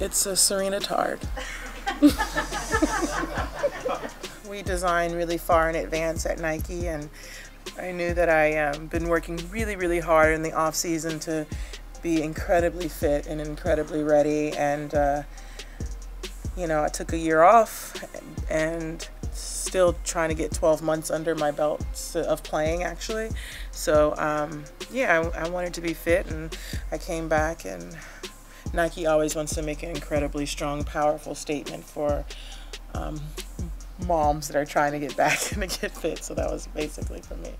It's a Serena Tard. we design really far in advance at Nike and I knew that I um, been working really, really hard in the off season to be incredibly fit and incredibly ready. And, uh, you know, I took a year off and still trying to get 12 months under my belt of playing actually. So, um, yeah, I, I wanted to be fit and I came back and Nike always wants to make an incredibly strong, powerful statement for um, moms that are trying to get back and get fit. So that was basically for me.